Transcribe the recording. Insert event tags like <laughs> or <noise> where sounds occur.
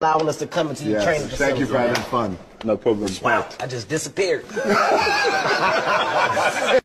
allowing us to come into the training facility. thank you for having fun. No problem. Wow, I just disappeared. <laughs>